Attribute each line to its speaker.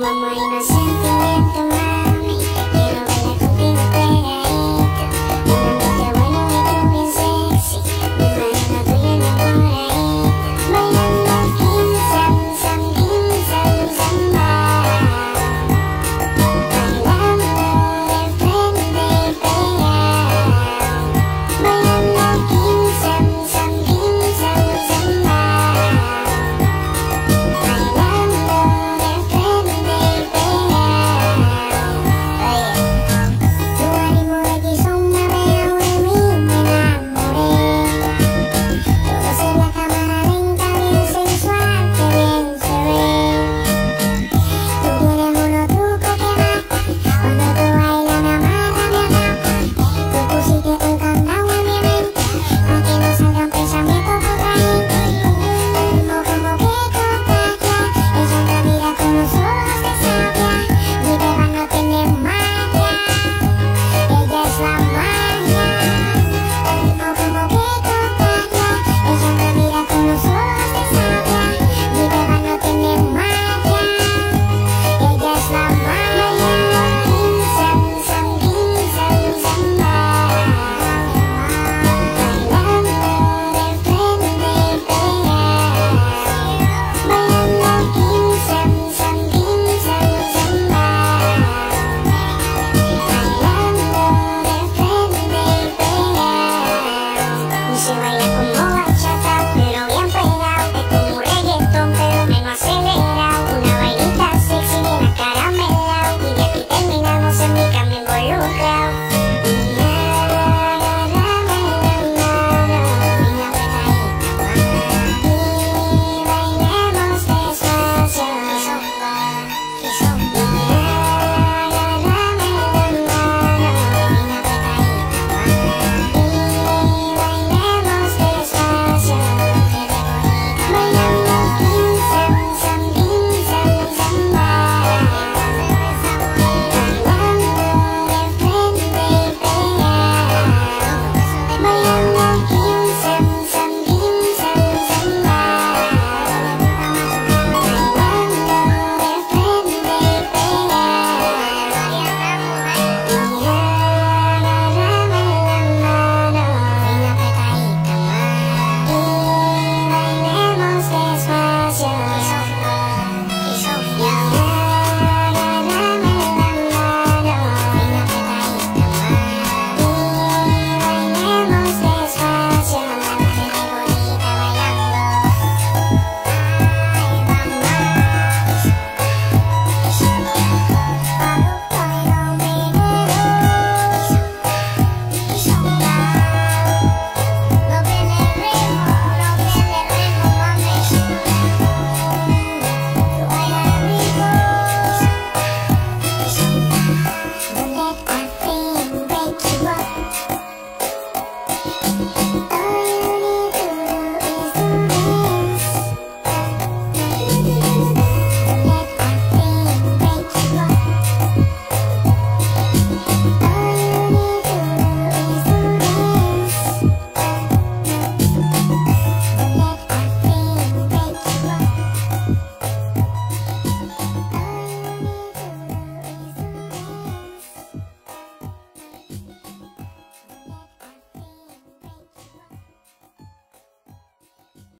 Speaker 1: はマイナスインタト